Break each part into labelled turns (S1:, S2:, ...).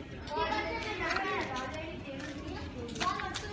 S1: 我们这
S2: 边男人条件已一不错了。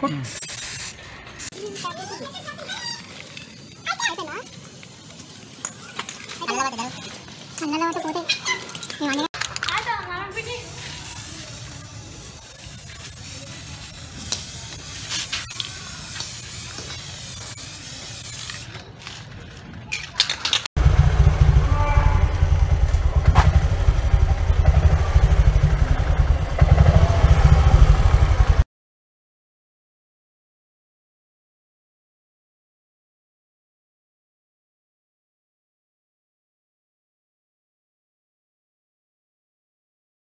S3: こっち。
S4: Thank you.